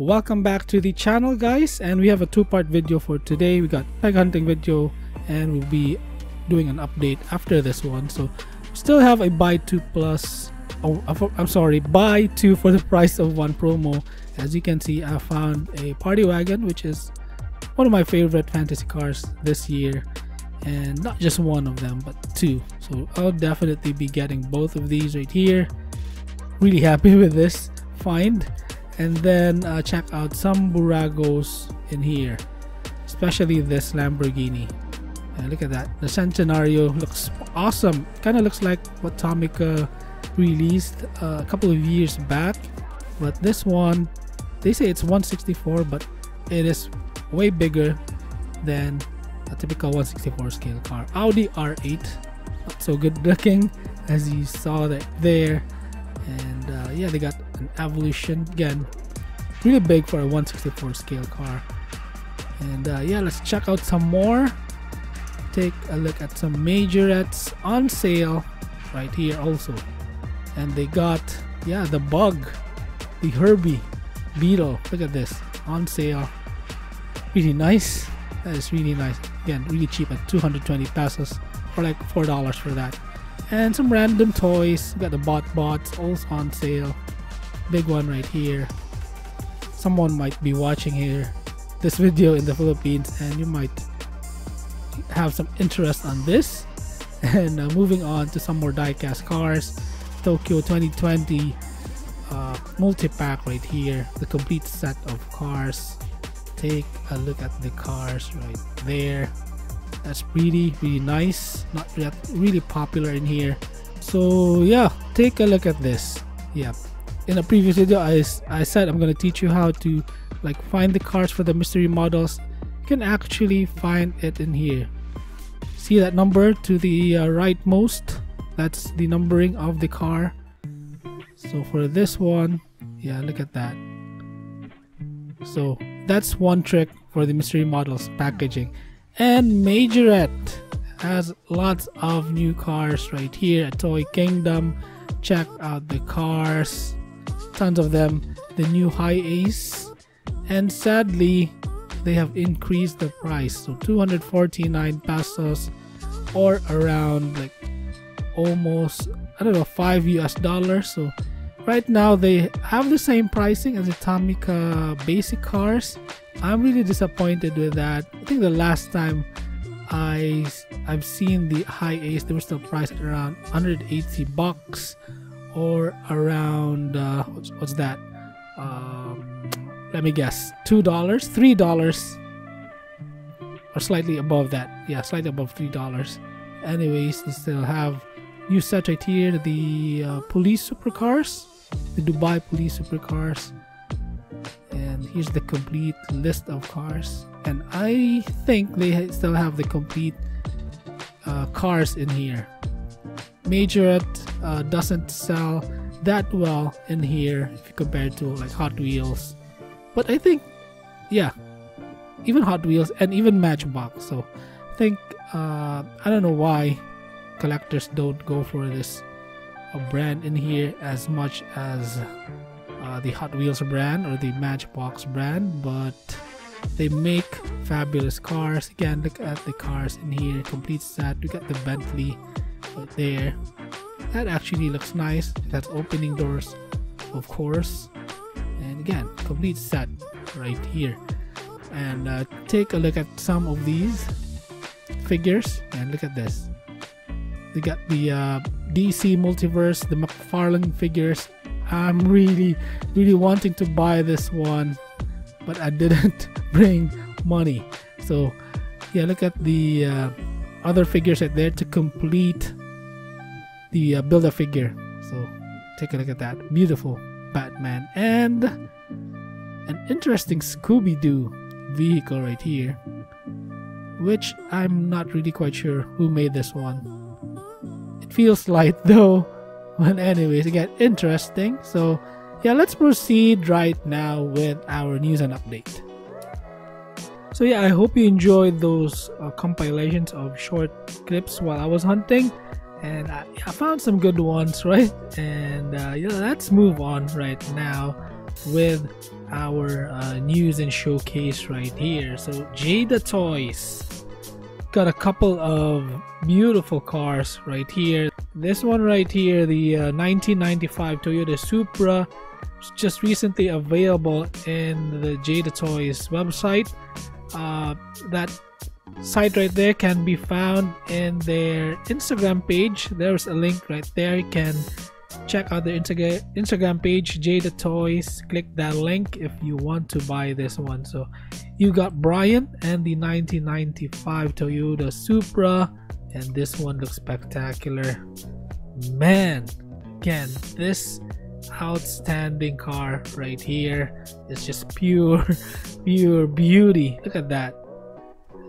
welcome back to the channel guys and we have a two-part video for today. We got peg hunting video and we'll be doing an update after this one. So still have a buy two plus oh uh, i'm sorry buy two for the price of one promo. As you can see i found a party wagon which is one of my favorite fantasy cars this year and not just one of them but two. So i'll definitely be getting both of these right here. Really happy with this find and then uh, check out some Bburagos in here especially this lamborghini and look at that the centenario looks awesome kind of looks like what tomica released uh, a couple of years back but this one they say it's 164 but it is way bigger than a typical 164 scale car. Audi R8, not so good looking as you saw that there. And uh, yeah, they got an Evolution again, really big for a 164 scale car. And uh, yeah, let's check out some more. Take a look at some majorettes on sale right here also. And they got yeah the bug, the Herbie Beetle. Look at this on sale. Really nice. That is really nice. Again, really cheap at 220 pesos or like four dollars for that. And some random toys. Got the bot bots also on sale. Big one right here. Someone might be watching here this video in the Philippines and you might have some interest on this. And uh, moving on to some more diecast cars. Tokyo 2020 uh, multi-pack right here. The complete set of cars take a look at the cars right there that's really really nice not yet really popular in here so yeah take a look at this yeah in a previous video I, I said I'm gonna teach you how to like find the cars for the mystery models. You can actually find it in here. See that number to the uh, right most that's the numbering of the car. So for this one yeah look at that. So that's one trick for the mystery models packaging. And Majorette has lots of new cars right here at Toy Kingdom. Check out the cars, tons of them. The new HiAce, and sadly, they have increased the price. So 249 pesos, or around like almost I don't know five US dollars. So right now they have the same pricing as the Tomica basic cars. I'm really disappointed with that. I think the last time I I've seen the HiAce they were still priced around 180 bucks or around uh, what's, what's that? Um, let me guess, two dollars, three dollars, or slightly above that. Yeah, slightly above three dollars. Anyways, they still have new set right here, the uh, police supercars the Dubai police supercars and here's the complete list of cars and I think they still have the complete uh, cars in here Majorette uh, doesn't sell that well in here if you compare to like Hot Wheels but I think yeah even Hot Wheels and even Matchbox so I think uh, I don't know why collectors don't go for this a brand in here as much as uh, the Hot Wheels brand or the Matchbox brand, but they make fabulous cars. Again, look at the cars in here, complete set. We got the Bentley there. That actually looks nice. That's opening doors, of course. And again, complete set right here. And uh, take a look at some of these figures and look at this. They got the uh, DC Multiverse, the McFarlane figures. I'm really, really wanting to buy this one, but I didn't bring money. So, yeah, look at the uh, other figures right there to complete the uh, build a figure. So, take a look at that. Beautiful Batman and an interesting Scooby Doo vehicle right here, which I'm not really quite sure who made this one It feels light though. But anyways, again, interesting. So yeah, let's proceed right now with our news and update. So yeah, I hope you enjoyed those uh, compilations of short clips while I was hunting, and I, I found some good ones, right? And uh, yeah, let's move on right now with our uh, news and showcase right here. So Jada Toys got a couple of beautiful cars right here. This one right here, the uh, 1995 Toyota Supra, just recently available in the Jada Toys website. Uh, that site right there can be found in their Instagram page. There's a link right there. You can check out the Instagram page, Jada Toys. Click that link if you want to buy this one. So you got Brian and the 1995 Toyota Supra, and this one looks spectacular. Man, again, this outstanding car right here is just pure, pure beauty. Look at that.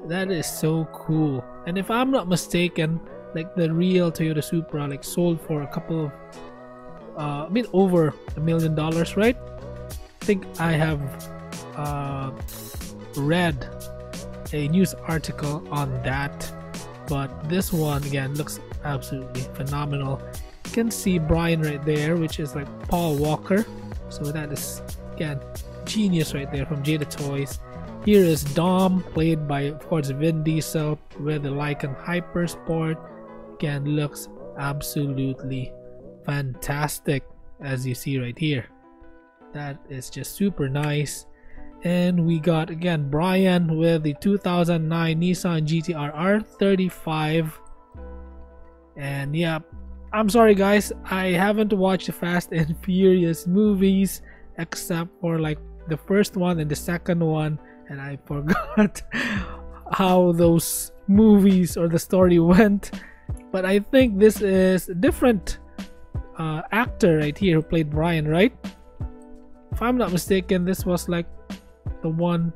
That is so cool. And if I'm not mistaken, like the real Toyota Supra like sold for a couple of uh, I mean over a million dollars right? I think I have uh, read a news article on that. But this one again looks absolutely phenomenal. You can see Brian right there which is like Paul Walker. So that is again genius right there from Jada Toys here is Dom played by of course Vin Diesel with the Lykan Hypersport. Again looks absolutely fantastic as you see right here. That is just super nice. And we got again Brian with the 2009 Nissan GTR R35 and yeah I'm sorry guys. I haven't watched the Fast and Furious movies except for like the first one and the second one and I forgot how those movies or the story went but I think this is a different uh, actor right here who played Brian, right? If I'm not mistaken, this was like the one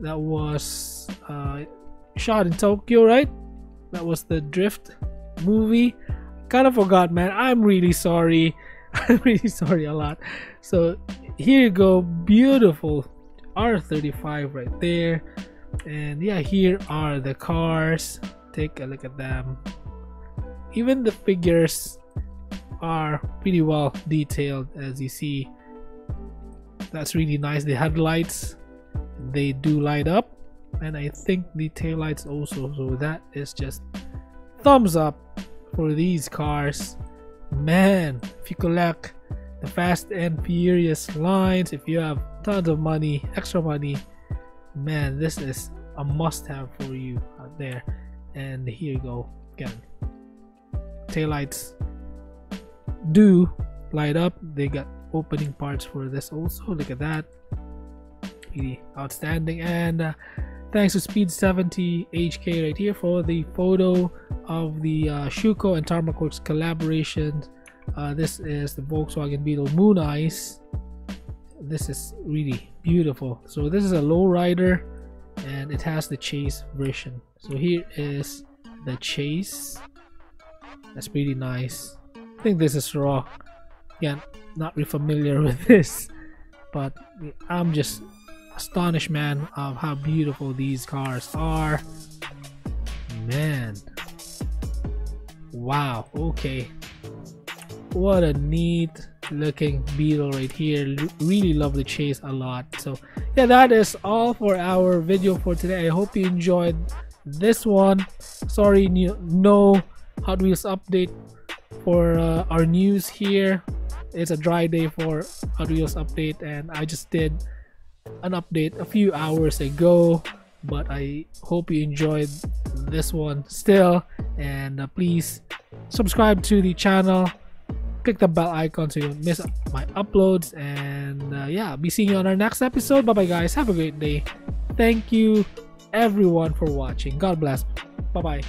that was uh, shot in Tokyo, right? That was the Drift movie. Kind of forgot, man. I'm really sorry. I'm really sorry a lot. So here you go, beautiful R35 right there. And yeah, here are the cars. Take a look at them. Even the figures are pretty well detailed as you see that's really nice the headlights they do light up and I think the tail lights also so that is just thumbs up for these cars man if you collect the fast and furious lines. If you have tons of money extra money man this is a must-have for you out there. And here you go again. Tail lights do light up. They got opening parts for this also. Look at that. Really outstanding. And uh, thanks to speed 70 hk right here for the photo of the uh, Schuco and Tarmac collaboration uh, this is the volkswagen beetle Mooneyes this is really beautiful so this is a lowrider and it has the chase version so here is the chase that's pretty nice I think this is raw. Again, not really familiar with this, but I'm just astonished, man, of how beautiful these cars are. Man, wow. Okay, what a neat looking beetle right here. really love the chase a lot. So yeah, that is all for our video for today. I hope you enjoyed this one. Sorry, no Hot Wheels update for uh, our news here. It's a dry day for Hot Wheels update, and I just did an update a few hours ago. But I hope you enjoyed this one still, and uh, please subscribe to the channel. Click the bell icon so you don't miss my uploads. And uh, yeah, be seeing you on our next episode. Bye bye, guys. Have a great day. Thank you, everyone, for watching. God bless. Bye bye.